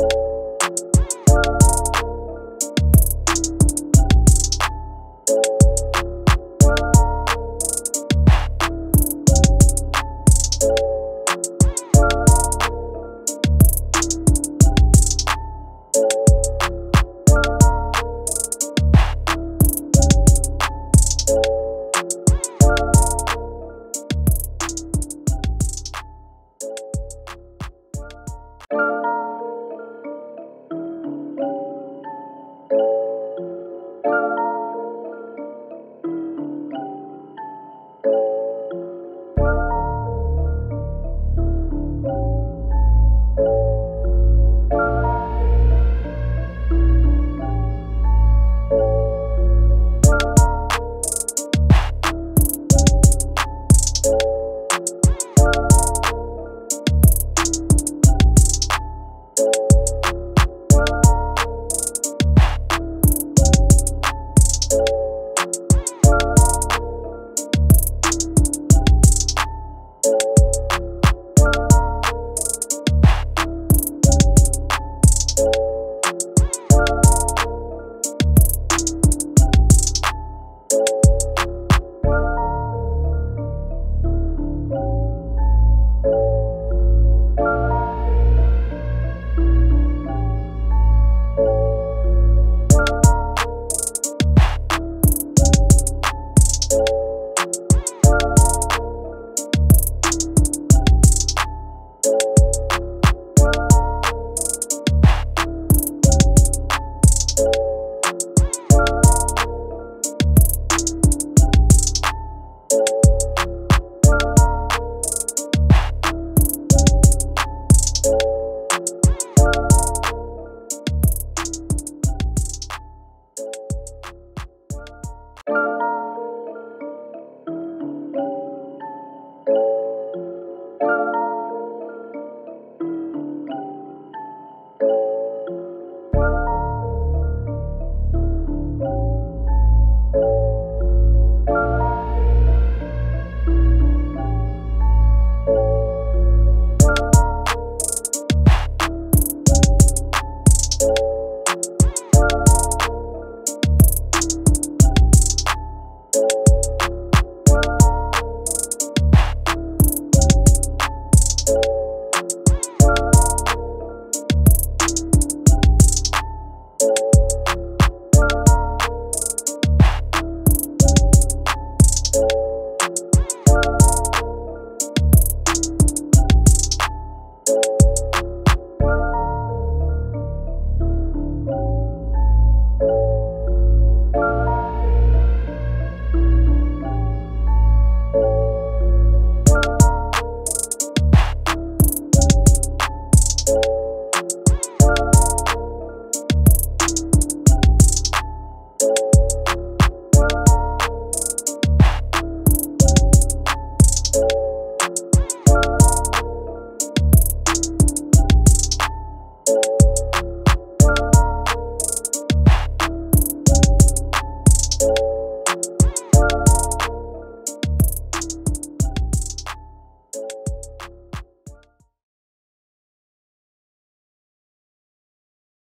you